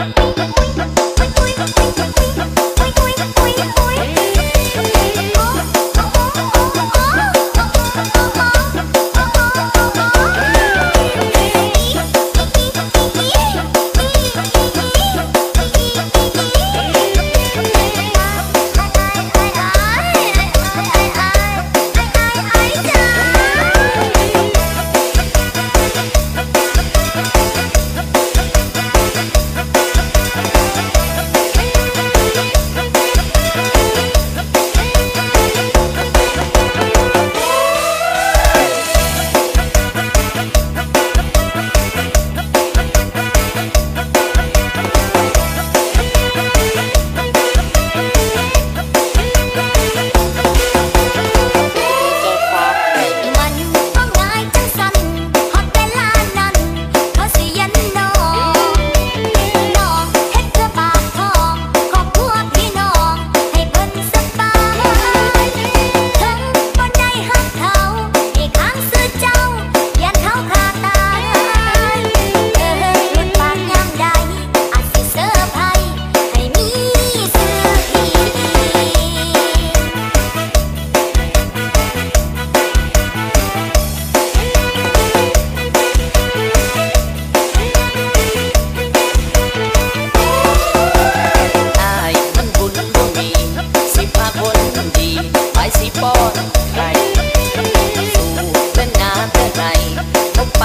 Bye. ไปสู้เป็นอนนเพื่ไรต้องไป